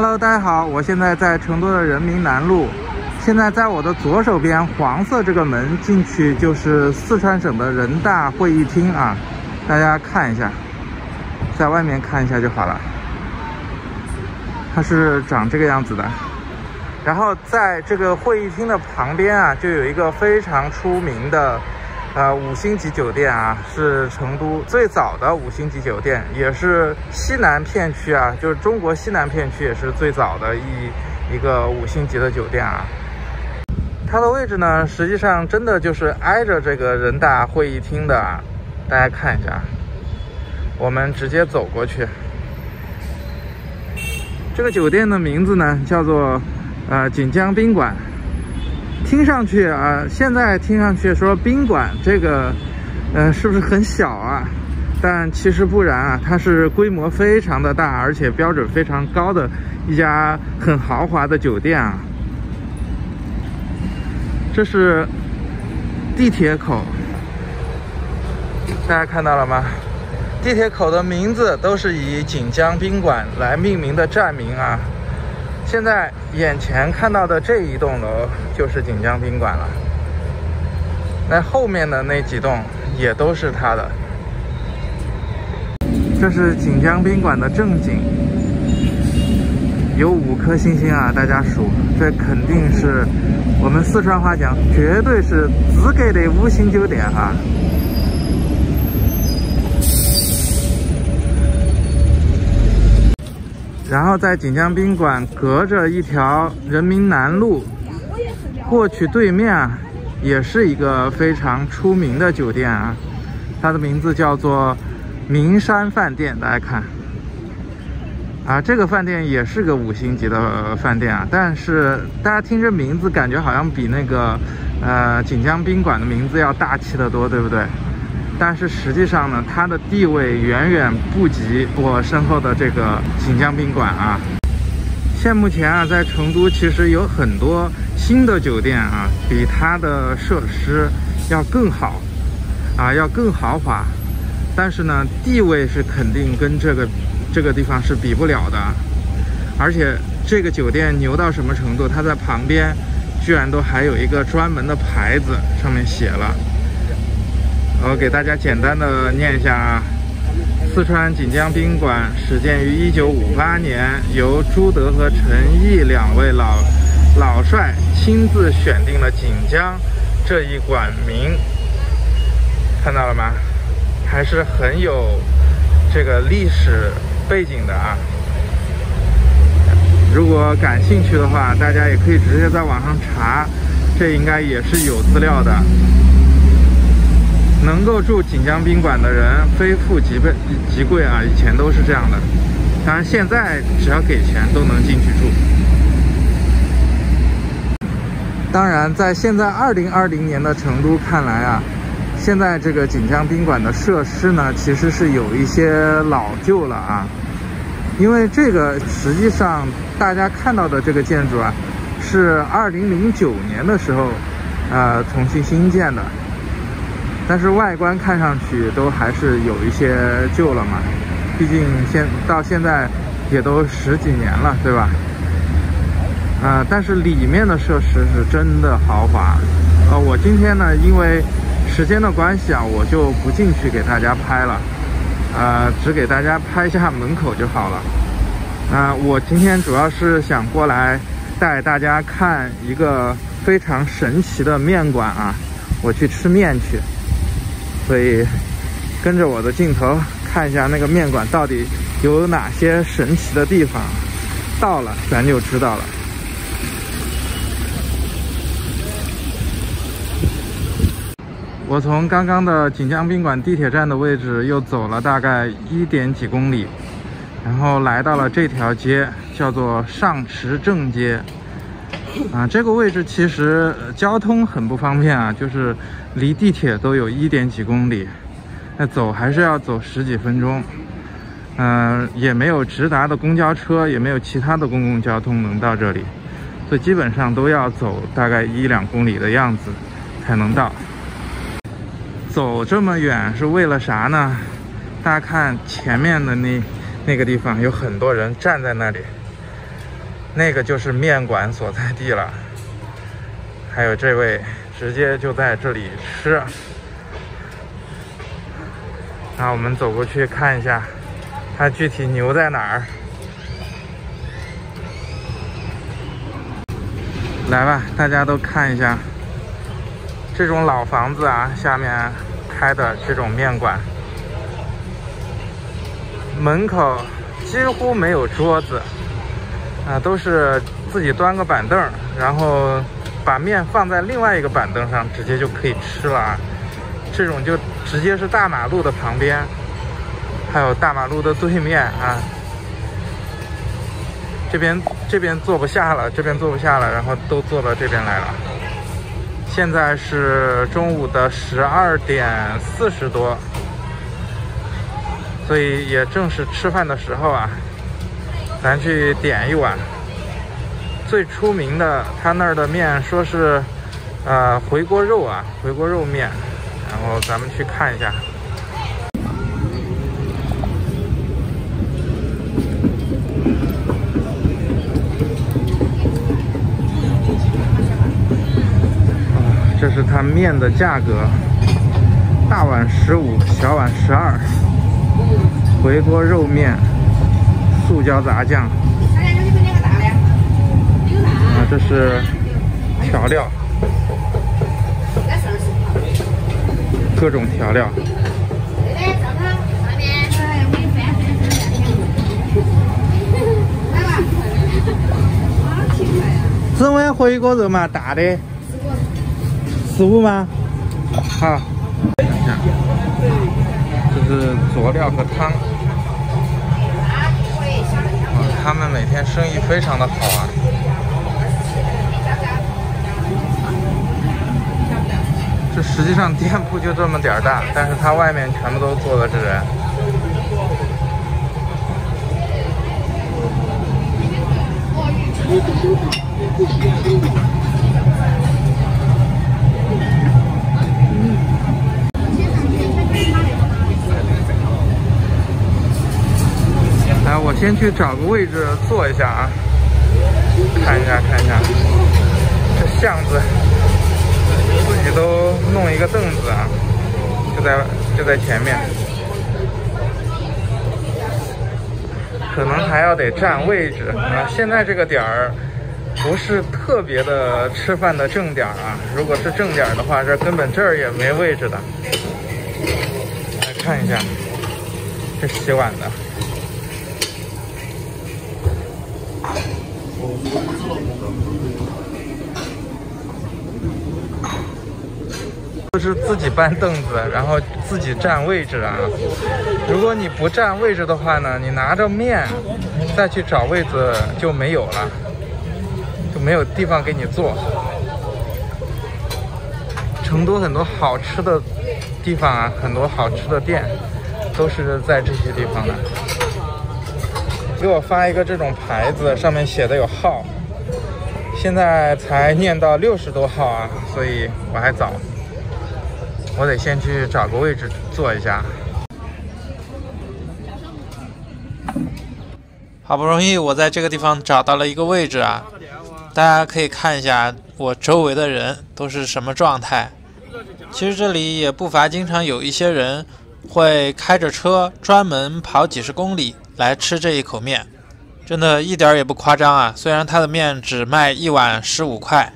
Hello，大家好，我现在在成都的人民南路。现在在我的左手边，黄色这个门进去就是四川省的人大会议厅啊，大家看一下，在外面看一下就好了。它是长这个样子的。然后在这个会议厅的旁边啊，就有一个非常出名的。呃，五星级酒店啊，是成都最早的五星级酒店，也是西南片区啊，就是中国西南片区也是最早的一一个五星级的酒店啊。它的位置呢，实际上真的就是挨着这个人大会议厅的，大家看一下。我们直接走过去。这个酒店的名字呢，叫做呃锦江宾馆。听上去啊，现在听上去说宾馆这个，呃，是不是很小啊？但其实不然啊，它是规模非常的大，而且标准非常高的一家很豪华的酒店啊。这是地铁口，大家看到了吗？地铁口的名字都是以锦江宾馆来命名的站名啊。现在眼前看到的这一栋楼就是锦江宾馆了，那后面的那几栋也都是它的。这是锦江宾馆的正景，有五颗星星啊，大家数，这肯定是我们四川话讲，绝对是资格的五星酒店哈。然后在锦江宾馆隔着一条人民南路过去对面啊，也是一个非常出名的酒店啊，它的名字叫做名山饭店。大家看，啊，这个饭店也是个五星级的饭店啊，但是大家听这名字感觉好像比那个呃锦江宾馆的名字要大气得多，对不对？但是实际上呢，它的地位远远不及我身后的这个锦江宾馆啊。现目前啊，在成都其实有很多新的酒店啊，比它的设施要更好啊，要更豪华。但是呢，地位是肯定跟这个这个地方是比不了的。而且这个酒店牛到什么程度？它在旁边居然都还有一个专门的牌子，上面写了。我给大家简单的念一下啊，四川锦江宾馆始建于一九五八年，由朱德和陈毅两位老老帅亲自选定了锦江这一馆名，看到了吗？还是很有这个历史背景的啊。如果感兴趣的话，大家也可以直接在网上查，这应该也是有资料的。能够住锦江宾馆的人非富即贵，即贵啊！以前都是这样的，当然现在只要给钱都能进去住。当然，在现在二零二零年的成都看来啊，现在这个锦江宾馆的设施呢，其实是有一些老旧了啊。因为这个实际上大家看到的这个建筑啊，是二零零九年的时候，呃，重新新建的。但是外观看上去都还是有一些旧了嘛，毕竟现到现在也都十几年了，对吧？啊，但是里面的设施是真的豪华。呃，我今天呢，因为时间的关系啊，我就不进去给大家拍了，呃，只给大家拍一下门口就好了。啊，我今天主要是想过来带大家看一个非常神奇的面馆啊，我去吃面去。所以，跟着我的镜头看一下那个面馆到底有哪些神奇的地方。到了，咱就知道了。我从刚刚的锦江宾馆地铁站的位置又走了大概一点几公里，然后来到了这条街，叫做上池正街。啊，这个位置其实交通很不方便啊，就是离地铁都有一点几公里，那走还是要走十几分钟。嗯，也没有直达的公交车，也没有其他的公共交通能到这里，所以基本上都要走大概一两公里的样子才能到。走这么远是为了啥呢？大家看前面的那那个地方有很多人站在那里。那个就是面馆所在地了。还有这位直接就在这里吃。那我们走过去看一下，它具体牛在哪儿？来吧，大家都看一下，这种老房子啊，下面开的这种面馆，门口几乎没有桌子，啊，都是自己端个板凳，然后把面放在另外一个板凳上，直接就可以吃了啊。这种就直接是大马路的旁边，还有大马路的对面啊。这边这边坐不下了，这边坐不下了，然后都坐到这边来了。现在是中午的十二点四十多，所以也正是吃饭的时候啊。咱去点一碗最出名的，他那儿的面说是呃回锅肉啊，回锅肉面。然后咱们去看一下，啊这是他面的价格，大碗十五，小碗十二，回锅肉面，素椒炸酱。啊，这是调料。各种调料。这碗回锅肉嘛，大的，十五吗？好，等一下，这是佐料和汤。啊，他们每天生意非常的好啊。实际上店铺就这么点儿大，但是它外面全部都坐的是人。来，我先去找个位置坐一下啊，看一下看一下这巷子。都弄一个凳子啊，就在就在前面，可能还要得占位置啊。现在这个点儿不是特别的吃饭的正点啊，如果是正点的话，这根本这儿也没位置的。来看一下，这洗碗的。就是自己搬凳子，然后自己占位置啊。如果你不占位置的话呢，你拿着面再去找位子就没有了，就没有地方给你坐。成都很多好吃的地方啊，很多好吃的店都是在这些地方的。给我发一个这种牌子，上面写的有号，现在才念到六十多号啊，所以我还早。我得先去找个位置坐一下。好不容易我在这个地方找到了一个位置啊，大家可以看一下我周围的人都是什么状态。其实这里也不乏经常有一些人会开着车专门跑几十公里来吃这一口面，真的一点也不夸张啊！虽然他的面只卖一碗十五块，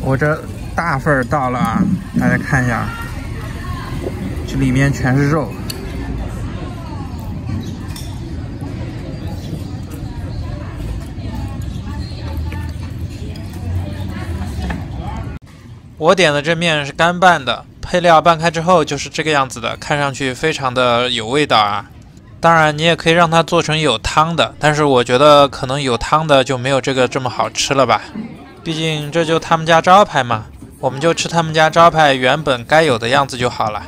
我这。大份儿到了！大家看一下，这里面全是肉。我点的这面是干拌的，配料拌开之后就是这个样子的，看上去非常的有味道啊。当然，你也可以让它做成有汤的，但是我觉得可能有汤的就没有这个这么好吃了吧。毕竟这就他们家招牌嘛。我们就吃他们家招牌原本该有的样子就好了。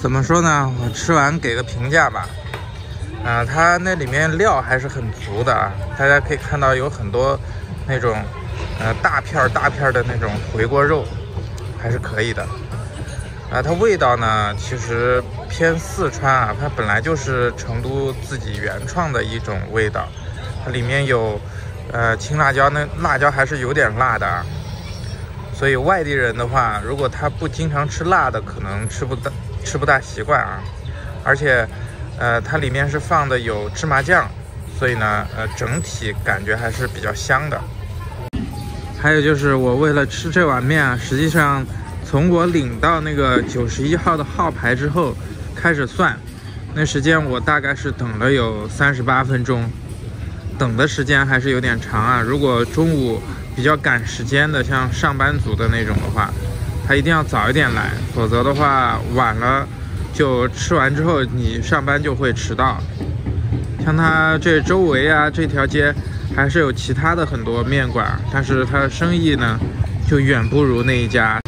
怎么说呢？我吃完给个评价吧。啊，它那里面料还是很足的啊。大家可以看到有很多那种呃大片大片的那种回锅肉，还是可以的。啊，它味道呢其实偏四川啊，它本来就是成都自己原创的一种味道，它里面有呃青辣椒，那辣椒还是有点辣的，所以外地人的话，如果他不经常吃辣的，可能吃不大吃不大习惯啊，而且呃它里面是放的有芝麻酱。所以呢，呃，整体感觉还是比较香的。还有就是我为了吃这碗面啊，实际上从我领到那个九十一号的号牌之后开始算，那时间我大概是等了有三十八分钟，等的时间还是有点长啊。如果中午比较赶时间的，像上班族的那种的话，他一定要早一点来，否则的话晚了就吃完之后你上班就会迟到。像它这周围啊，这条街还是有其他的很多面馆，但是它生意呢就远不如那一家。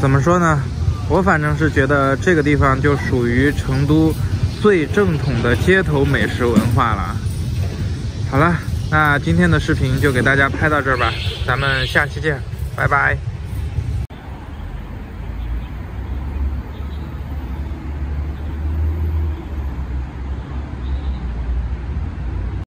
怎么说呢？我反正是觉得这个地方就属于成都最正统的街头美食文化了。好了，那今天的视频就给大家拍到这儿吧，咱们下期见，拜拜。